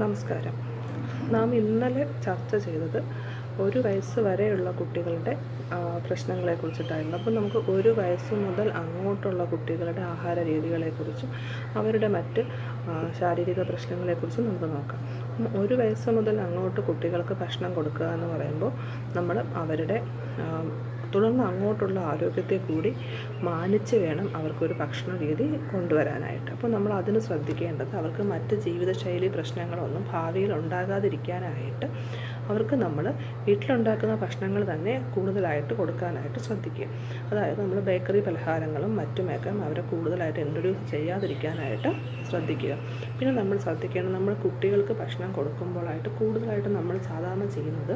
നമസ്കാരം. നാം ഇന്നലെ ചർച്ച ചെയ്തത് ഒരു വയസ്സ് വരെയുള്ള കുട്ടികളുടെ പ്രശ്നങ്ങളെ കുറിച്ചിട്ടായിരുന്നു. അപ്പോൾ നമുക്ക് ഒരു വയസ്സ് മുതൽ അങ്ങോട്ടുള്ള കുട്ടികളുടെ ആഹാര രീതികളെക്കുറിച്ചും അവരുടെ മറ്റ് ശാരീരിക പ്രശ്നങ്ങളെക്കുറിച്ചും നമുക്ക് നോക്കാം. ഒരു വയസ്സ് മുതൽ അങ്ങോട്ട് കുട്ടികൾക്ക് ഭക്ഷണം കൊടുക്കുക എന്ന് പറയുമ്പോൾ നമ്മൾ അവരുടെ തുടർന്ന് അങ്ങോട്ടുള്ള ആരോഗ്യത്തെ കൂടി മാനിച്ച് വേണം അവർക്കൊരു ഭക്ഷണ രീതി കൊണ്ടുവരാനായിട്ട്. അപ്പോൾ നമ്മൾ അതിന് ശ്രദ്ധിക്കേണ്ടത് അവർക്ക് മറ്റ് ജീവിതശൈലി പ്രശ്നങ്ങളൊന്നും ഭാവിയിൽ ഉണ്ടാകാതിരിക്കാനായിട്ട് അവർക്ക് നമ്മൾ വീട്ടിലുണ്ടാക്കുന്ന ഭക്ഷണങ്ങൾ തന്നെ കൂടുതലായിട്ട് കൊടുക്കാനായിട്ട് ശ്രദ്ധിക്കുക. അതായത് നമ്മൾ ബേക്കറി പലഹാരങ്ങളും മറ്റുമൊക്കെ അവരെ കൂടുതലായിട്ട് ഇൻട്രൊഡ്യൂസ് ചെയ്യാതിരിക്കാനായിട്ട് ശ്രദ്ധിക്കുക. പിന്നെ നമ്മൾ ശ്രദ്ധിക്കേണ്ടത് നമ്മൾ കുട്ടികൾക്ക് ഭക്ഷണം കൊടുക്കുമ്പോഴായിട്ട് കൂടുതലായിട്ട് നമ്മൾ സാധാരണ ചെയ്യുന്നത്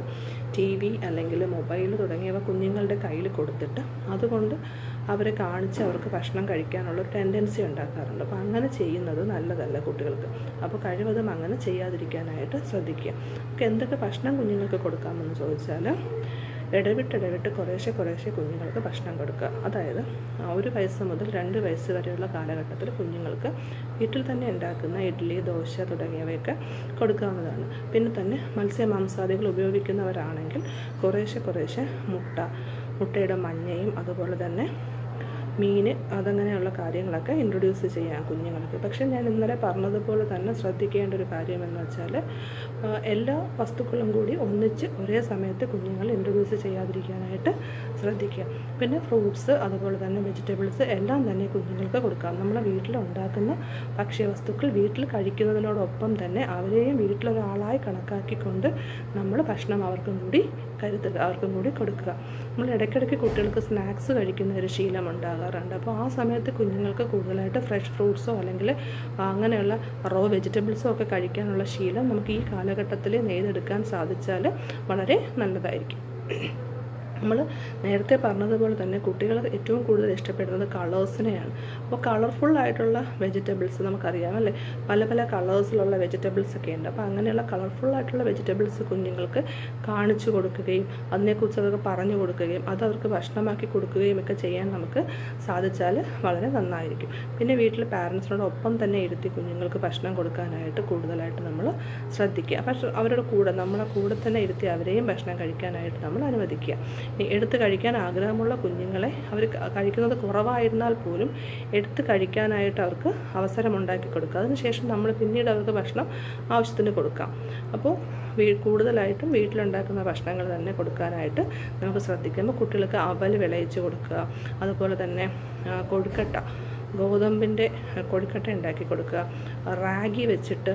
ടി വി അല്ലെങ്കിൽ മൊബൈൽ തുടങ്ങിയവ കുഞ്ഞുങ്ങളുടെ കയ്യിൽ കൊടുത്തിട്ട് അതുകൊണ്ട് അവരെ കാണിച്ച് അവർക്ക് ഭക്ഷണം കഴിക്കാനുള്ള ഒരു ടെൻഡൻസി ഉണ്ടാക്കാറുണ്ട്. അപ്പോൾ അങ്ങനെ ചെയ്യുന്നത് നല്ലതല്ല കുട്ടികൾക്ക്. അപ്പോൾ കഴിവതും അങ്ങനെ ചെയ്യാതിരിക്കാനായിട്ട് ശ്രദ്ധിക്കുക. നമുക്ക് എന്തൊക്കെ ഭക്ഷണം കുഞ്ഞുങ്ങൾക്ക് കൊടുക്കാമെന്ന് ചോദിച്ചാൽ ഇടവിട്ട് ഇടവിട്ട് കുറേശ്ശെ കുറേശ്ശെ കുഞ്ഞുങ്ങൾക്ക് ഭക്ഷണം കൊടുക്കുക. അതായത് ഒരു വയസ്സ് മുതൽ രണ്ട് വയസ്സ് വരെയുള്ള കാലഘട്ടത്തിൽ കുഞ്ഞുങ്ങൾക്ക് വീട്ടിൽ തന്നെ ഉണ്ടാക്കുന്ന ഇഡ്ഡലി ദോശ തുടങ്ങിയവയൊക്കെ കൊടുക്കാവുന്നതാണ്. പിന്നെ തന്നെ മത്സ്യ മാംസാദികൾ ഉപയോഗിക്കുന്നവരാണെങ്കിൽ കുറേശ്ശെ കുറേശ്ശെ മുട്ട മുട്ടയുടെ മഞ്ഞയും അതുപോലെ തന്നെ മീൻ അതങ്ങനെയുള്ള കാര്യങ്ങളൊക്കെ ഇൻട്രൊഡ്യൂസ് ചെയ്യാം കുഞ്ഞുങ്ങൾക്ക്. പക്ഷേ ഞാൻ ഇന്നലെ പറഞ്ഞതുപോലെ തന്നെ ശ്രദ്ധിക്കേണ്ട ഒരു കാര്യമെന്ന് വെച്ചാൽ എല്ലാ വസ്തുക്കളും കൂടി ഒന്നിച്ച് ഒരേ സമയത്ത് കുഞ്ഞുങ്ങൾ ഇൻട്രൊഡ്യൂസ് ചെയ്യാതിരിക്കാനായിട്ട് ശ്രദ്ധിക്കുക. പിന്നെ ഫ്രൂട്ട്സ് അതുപോലെ തന്നെ വെജിറ്റബിൾസ് എല്ലാം തന്നെ കുഞ്ഞുങ്ങൾക്ക് കൊടുക്കാം. നമ്മളെ വീട്ടിൽ ഉണ്ടാക്കുന്ന ഭക്ഷ്യവസ്തുക്കൾ വീട്ടിൽ കഴിക്കുന്നതിനോടൊപ്പം തന്നെ അവരെയും വീട്ടിലൊരാളായി കണക്കാക്കിക്കൊണ്ട് നമ്മൾ ഭക്ഷണം അവർക്കും കൂടി കരുതുക അവർക്കും കൂടി കൊടുക്കുക. നമ്മൾ ഇടയ്ക്കിടയ്ക്ക് കുട്ടികൾക്ക് സ്നാക്സ് കഴിക്കുന്ന ഒരു ശീലം ഉണ്ടാകാറുണ്ട് അപ്പോൾ ആ സമയത്ത് കുഞ്ഞുങ്ങൾക്ക് കൂടുതലായിട്ട് ഫ്രഷ് ഫ്രൂട്ട്സോ അല്ലെങ്കിൽ അങ്ങനെയുള്ള റോ വെജിറ്റബിൾസോ ഒക്കെ കഴിക്കാനുള്ള ശീലം നമുക്ക് ഈ കാലഘട്ടത്തിൽ നെയ്തെടുക്കാൻ സാധിച്ചാൽ വളരെ നല്ലതായിരിക്കും. നമ്മൾ നേരത്തെ പറഞ്ഞതുപോലെ തന്നെ കുട്ടികൾ ഏറ്റവും കൂടുതൽ ഇഷ്ടപ്പെടുന്നത് കളേഴ്സിനെയാണ്. അപ്പോൾ കളർഫുൾ ആയിട്ടുള്ള വെജിറ്റബിൾസ് നമുക്കറിയാം അല്ലേ? പല പല കളേഴ്സിലുള്ള വെജിറ്റബിൾസ് ഒക്കെ ഉണ്ട്. അപ്പോൾ അങ്ങനെയുള്ള കളർഫുൾ ആയിട്ടുള്ള വെജിറ്റബിൾസ് കുഞ്ഞുങ്ങൾക്ക് കാണിച്ചു കൊടുക്കുകയും അതിനെക്കുറിച്ച് അവർക്ക് പറഞ്ഞു കൊടുക്കുകയും അത് അവർക്ക് ഭക്ഷണമാക്കി കൊടുക്കുകയും ഒക്കെ ചെയ്യാൻ നമുക്ക് സാധിച്ചാൽ വളരെ നന്നായിരിക്കും. പിന്നെ വീട്ടിൽ പാരൻസിനോടൊപ്പം തന്നെ ഇരുത്തി കുഞ്ഞുങ്ങൾക്ക് ഭക്ഷണം കൊടുക്കാനായിട്ട് കൂടുതലായിട്ട് നമ്മൾ ശ്രദ്ധിക്കുക. പക്ഷേ അവരുടെ കൂടെ നമ്മളെ കൂടെ തന്നെ ഇരുത്തി അവരെയും ഭക്ഷണം കഴിക്കാനായിട്ട് നമ്മൾ അനുവദിക്കുക. എടുത്ത് കഴിക്കാൻ ആഗ്രഹമുള്ള കുഞ്ഞുങ്ങളെ അവർ കഴിക്കുന്നത് കുറവായിരുന്നാൽ പോലും എടുത്ത് കഴിക്കാനായിട്ട് അവർക്ക് അവസരം ഉണ്ടാക്കി കൊടുക്കുക. അതിനുശേഷം നമ്മൾ പിന്നീട് അവർക്ക് ഭക്ഷണം ആവശ്യത്തിന് കൊടുക്കാം. അപ്പോൾ വീ കൂടുതലായിട്ടും വീട്ടിലുണ്ടാക്കുന്ന ഭക്ഷണങ്ങൾ തന്നെ കൊടുക്കാനായിട്ട് നമുക്ക് ശ്രദ്ധിക്കുമ്പോൾ കുട്ടികൾക്ക് അവൽ വിളയിച്ച് കൊടുക്കുക. അതുപോലെ തന്നെ കൊഴുക്കട്ട ഗോതമ്പിന്റെ കൊഴുക്കട്ട ഉണ്ടാക്കി കൊടുക്കുക. റാഗി വെച്ചിട്ട്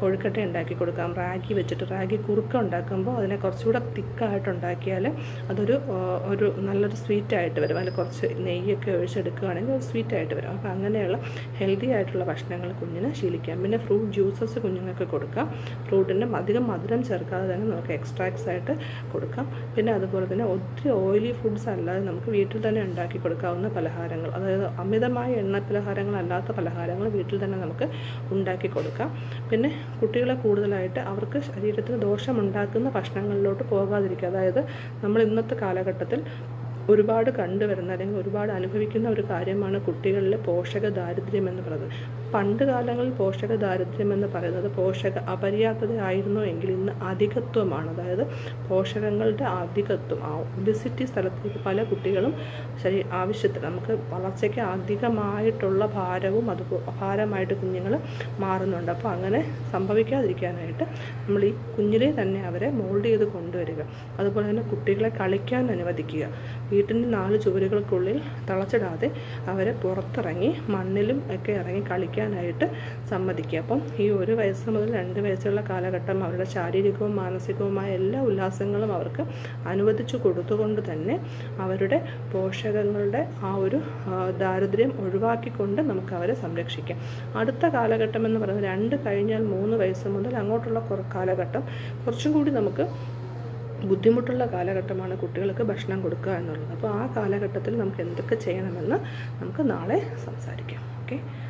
കൊഴുക്കട്ട ഉണ്ടാക്കി കൊടുക്കാം റാഗി വെച്ചിട്ട് റാഗി കുറുക്ക ഉണ്ടാക്കുമ്പോൾ അതിനെ കുറച്ചുകൂടെ തിക്കായിട്ട് ഉണ്ടാക്കിയാൽ അതൊരു ഒരു നല്ലൊരു സ്വീറ്റായിട്ട് വരും. അതിൽ കുറച്ച് നെയ്യൊക്കെ ഒഴിച്ചെടുക്കുകയാണെങ്കിൽ അത് സ്വീറ്റായിട്ട് വരും. അപ്പോൾ അങ്ങനെയുള്ള ഹെൽത്തി ആയിട്ടുള്ള ഭക്ഷണങ്ങൾ കുഞ്ഞിന് ശീലിക്കാം. പിന്നെ ഫ്രൂട്ട് ജ്യൂസസ് കുഞ്ഞുങ്ങൾക്ക് കൊടുക്കാം. ഫ്രൂട്ടിന് അധികം മധുരം ചേർക്കാതെ തന്നെ നമുക്ക് എക്സ്ട്രാക്ട്സ് ആയിട്ട് കൊടുക്കാം. പിന്നെ അതുപോലെ തന്നെ ഒത്തിരി ഓയിലി ഫുഡ്സ് അല്ലാതെ നമുക്ക് വീട്ടിൽ തന്നെ ഉണ്ടാക്കി കൊടുക്കാവുന്ന പലഹാരങ്ങൾ. അതായത് അമിതമായ എണ്ണ പലഹാരങ്ങളല്ലാത്ത പലഹാരങ്ങൾ വീട്ടിൽ തന്നെ നമുക്ക് ഉണ്ടാക്കി കൊടുക്കാം. പിന്നെ കുട്ടികളെ കൂടുതലായിട്ട് അവർക്ക് ശരീരത്തിന് ദോഷമുണ്ടാക്കുന്ന ഭക്ഷണങ്ങളിലോട്ട് പോകാതിരിക്കുക. അതായത് നമ്മൾ ഇന്നത്തെ കാലഘട്ടത്തിൽ ഒരുപാട് കണ്ടുവരുന്ന അല്ലെങ്കിൽ ഒരുപാട് അനുഭവിക്കുന്ന ഒരു കാര്യമാണ് കുട്ടികളിലെ പോഷക ദാരിദ്ര്യം എന്ന് പറയുന്നത്. പണ്ട് കാലങ്ങളിൽ പോഷക ദാരിദ്ര്യം എന്ന് പറയുന്നത് പോഷക അപര്യാപ്തത ആയിരുന്നു എങ്കിൽ ഇന്ന് അധികത്വമാണ്. അതായത് പോഷകങ്ങളുടെ അധികത്വം. ആ ഒബിസിറ്റി സ്ഥലത്തേക്ക് പല കുട്ടികളും ശരി ആവശ്യത്തിന് നമുക്ക് വളർച്ചയ്ക്ക് അധികമായിട്ടുള്ള ഭാരവും അത് ഭാരമായിട്ട് കുഞ്ഞുങ്ങൾ മാറുന്നുണ്ട്. അപ്പോൾ അങ്ങനെ സംഭവിക്കാതിരിക്കാനായിട്ട് നമ്മൾ ഈ കുഞ്ഞിലെ തന്നെ അവരെ മോൾഡ് ചെയ്ത് കൊണ്ടുവരിക. അതുപോലെ തന്നെ കുട്ടികളെ കളിക്കാൻ അനുവദിക്കുക. വീട്ടിന്റെ നാല് ചുവരുകൾക്കുള്ളിൽ തളച്ചിടാതെ അവരെ പുറത്തിറങ്ങി മണ്ണിലും ഒക്കെ ഇറങ്ങി കളിക്കാനായിട്ട് സമ്മതിക്കുക. അപ്പം ഈ ഒരു വയസ്സ് മുതൽ രണ്ട് വയസ്സുള്ള കാലഘട്ടം അവരുടെ ശാരീരികവും മാനസികവുമായ എല്ലാ ഉല്ലാസങ്ങളും അവർക്ക് അനുവദിച്ചു കൊടുത്തുകൊണ്ട് തന്നെ അവരുടെ പോഷകങ്ങളുടെ ആ ഒരു ദാരിദ്ര്യം ഒഴിവാക്കിക്കൊണ്ട് നമുക്ക് അവരെ സംരക്ഷിക്കാം. അടുത്ത കാലഘട്ടം എന്ന് പറയുന്നത് രണ്ട് കഴിഞ്ഞാൽ മൂന്ന് വയസ്സ് മുതൽ അങ്ങോട്ടുള്ള കാലഘട്ടം കുറച്ചും കൂടി നമുക്ക് ബുദ്ധിമുട്ടുള്ള കാലഘട്ടമാണ് കുട്ടികൾക്ക് ഭക്ഷണം കൊടുക്കുക എന്നുള്ളത്. അപ്പോൾ ആ കാലഘട്ടത്തിൽ നമുക്ക് എന്തൊക്കെ ചെയ്യണമെന്ന് നമുക്ക് നാളെ സംസാരിക്കാം. ഓക്കെ?